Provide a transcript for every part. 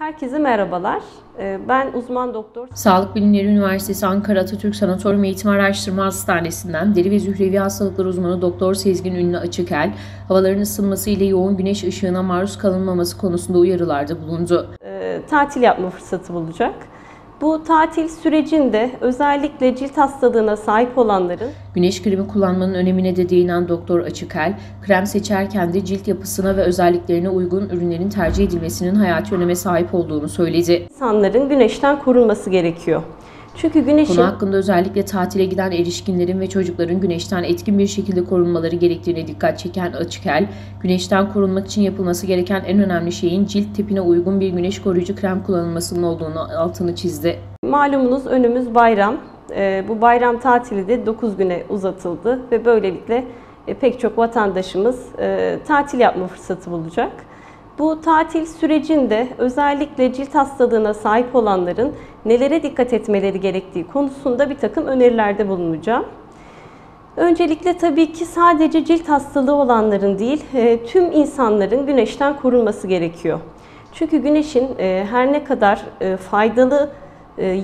Herkese merhabalar. Ee, Ben uzman doktor Sağlık Bilimleri Üniversitesi Ankara Atatürk Sanatoryum Eğitim Araştırma Hastanesi'nden deri ve zührevi hastalıklar uzmanı Doktor Sezgin Ünlü Açıkel, havaların ısınması ile yoğun güneş ışığına maruz kalınmaması konusunda uyarılarda bulundu. e, tatil yapma fırsatı bulacak. Bu tatil sürecinde özellikle cilt hastalığına sahip olanların Güneş kremi kullanmanın önemine de değinen Doktor Açıkel, krem seçerken de cilt yapısına ve özelliklerine uygun ürünlerin tercih edilmesinin hayati öneme sahip olduğunu söyledi. insanların güneşten korunması gerekiyor. Çünkü güneşin Konu hakkında özellikle tatile giden erişkinlerin ve çocukların güneşten etkin bir şekilde korunmaları gerektiğine dikkat çeken Açıkel, güneşten korunmak için yapılması gereken en önemli şeyin cilt tipine uygun bir güneş koruyucu krem kullanılmasının olduğunu altını çizdi. malumunuz önümüz bayram. E, Bu bayram tatili de 9 güne uzatıldı ve böylelikle e, pek çok vatandaşımız e, tatil yapma fırsatı bulacak. Bu tatil sürecinde özellikle cilt hastalığına sahip olanların nelere dikkat etmeleri gerektiği konusunda bir takım önerilerde bulunacağım. Öncelikle tabii ki sadece cilt hastalığı olanların değil, e, tüm insanların güneşten korunması gerekiyor. Çünkü güneşin e, her ne kadar e, faydalı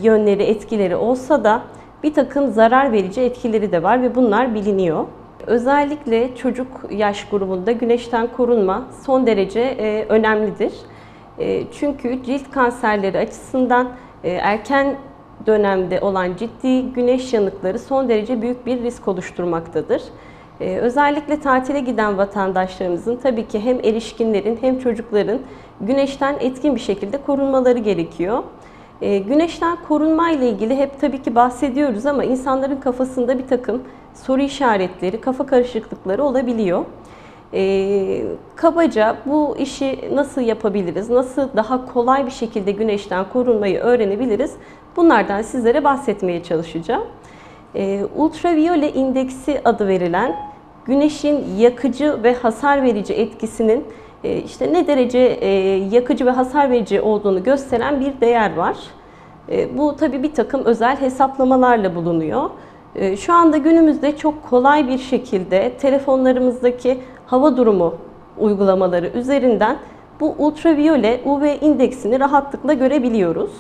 yönleri, etkileri olsa da bir takım zarar verici etkileri de var ve bunlar biliniyor. Özellikle çocuk yaş grubunda güneşten korunma son derece e, önemlidir. E, Çünkü cilt kanserleri açısından e, erken dönemde olan ciddi güneş yanıkları son derece büyük bir risk oluşturmaktadır. Özellikle tatile giden vatandaşlarımızın tabii ki hem erişkinlerin hem çocukların güneşten etkin bir şekilde korunmaları gerekiyor. Ee, güneşten korunma ile ilgili hep tabii ki bahsediyoruz ama insanların kafasında bir takım soru işaretleri, kafa karışıklıkları olabiliyor. Ee, kabaca bu işi nasıl yapabiliriz, nasıl daha kolay bir şekilde güneşten korunmayı öğrenebiliriz? Bunlardan sizlere bahsetmeye çalışacağım. Ee, ultraviyole indeksi adı verilen güneşin yakıcı ve hasar verici etkisinin e, işte ne derece e, yakıcı ve hasar verici olduğunu gösteren bir değer var. E, bu tabii bir takım özel hesaplamalarla bulunuyor. E, Şu anda günümüzde çok kolay bir şekilde telefonlarımızdaki hava durumu uygulamaları üzerinden bu ultraviyole UV indeksini rahatlıkla görebiliyoruz.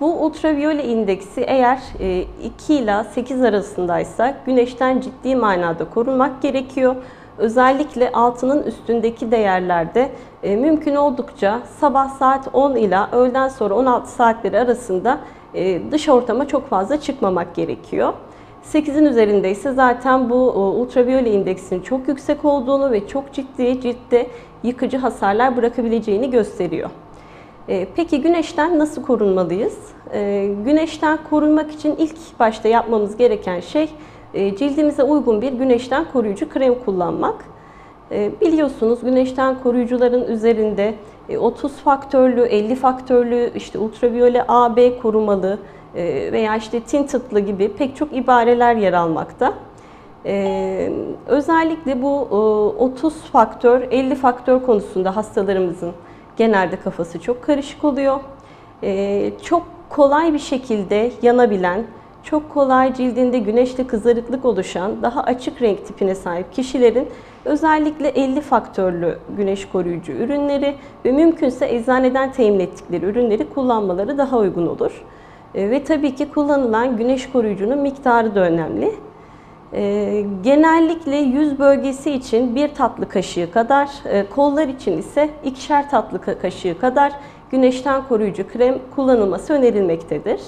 Bu ultraviyole indeksi eğer e, 2 ila 8 arasındaysa güneşten ciddi manada korunmak gerekiyor. Özellikle altının üstündeki değerlerde e, mümkün oldukça sabah saat 10 ila öğleden sonra 16 saatleri arasında e, dış ortama çok fazla çıkmamak gerekiyor. 8'in üzerinde ise zaten bu ultraviyole indeksinin çok yüksek olduğunu ve çok ciddi ciltte yıkıcı hasarlar bırakabileceğini gösteriyor. E, Peki güneşten nasıl korunmalıyız? E, Güneşten korunmak için ilk başta yapmamız gereken şey cildimize uygun bir güneşten koruyucu krem kullanmak. E, Biliyorsunuz güneşten koruyucuların üzerinde e, 30 faktörlü, 50 faktörlü, işte ultraviyole A, B korumalı e, veya işte tintedlı gibi pek çok ibareler yer almakta. Ee, özellikle bu e, 30 faktör, 50 faktör konusunda hastalarımızın genelde kafası çok karışık oluyor. Ee, çok kolay bir şekilde yanabilen, çok kolay cildinde güneşte kızarıklık oluşan, daha açık renk tipine sahip kişilerin özellikle 50 faktörlü güneş koruyucu ürünleri ve mümkünse eczaneden temin ettikleri ürünleri kullanmaları daha uygun olur. Ee, ve tabii ki kullanılan güneş koruyucunun miktarı da önemli. Ee, genellikle yüz bölgesi için bir tatlı kaşığı kadar, e, kollar için ise ikişer tatlı ka- kaşığı kadar güneşten koruyucu krem kullanılması önerilmektedir.